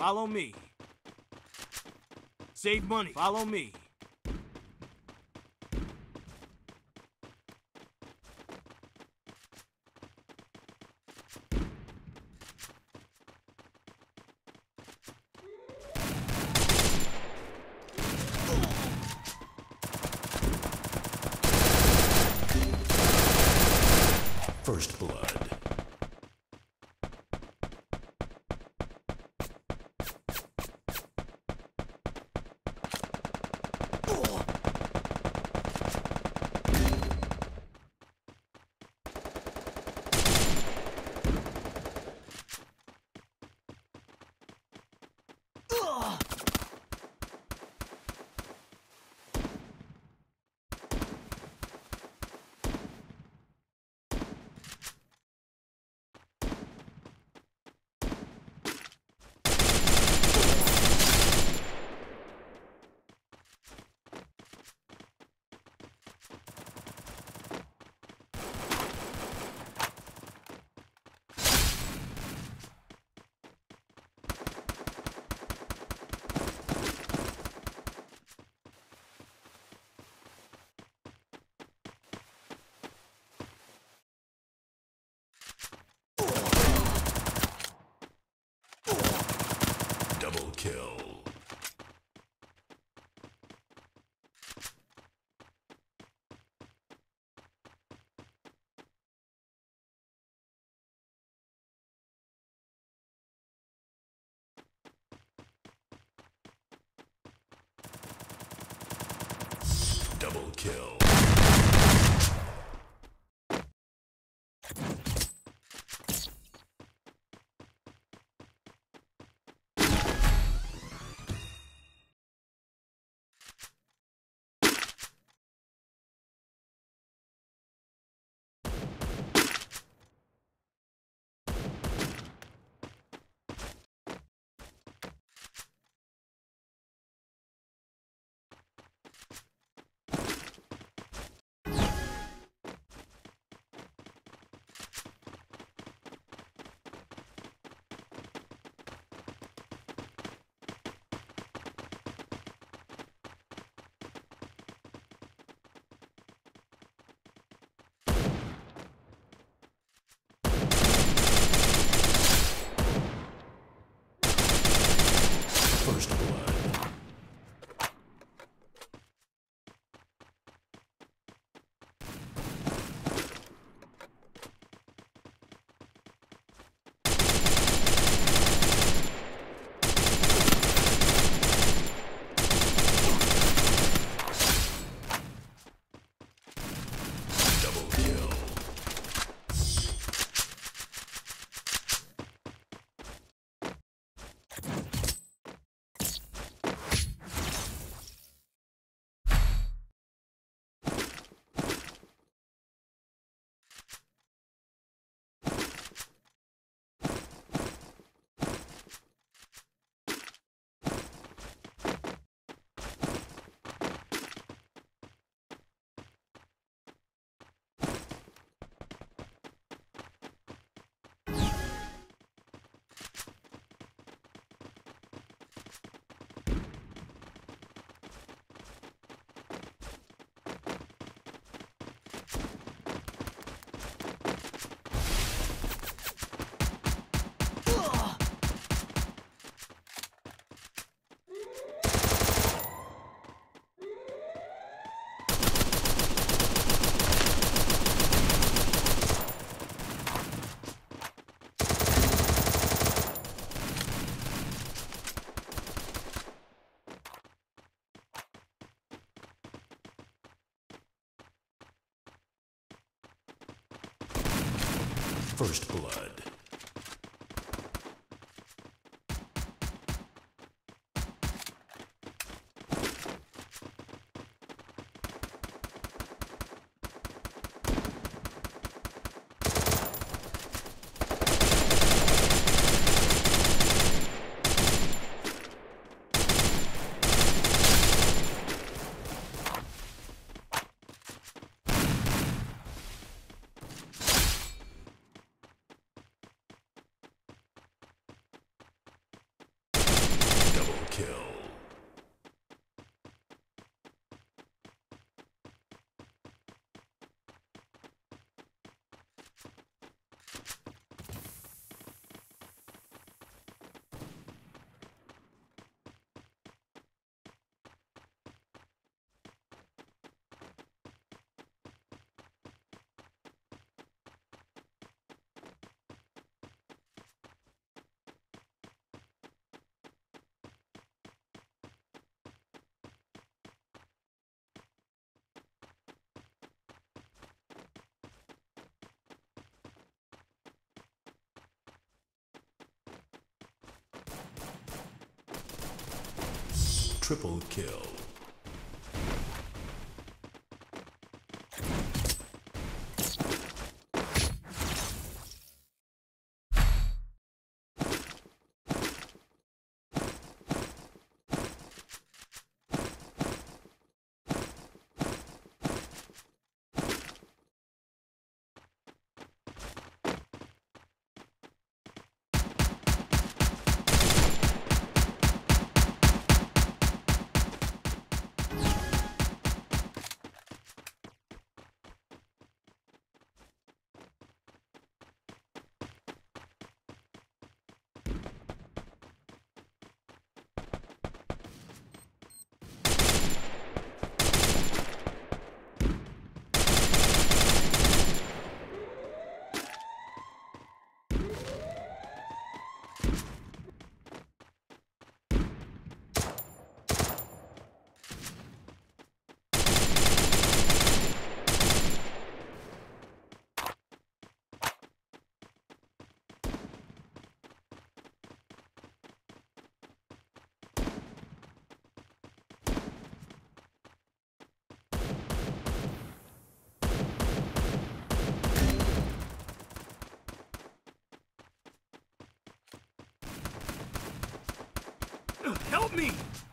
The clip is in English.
Follow me. Save money. Follow me. First Blood. Double kill. Double kill. First Blood. Triple kill. Triple kill. Me!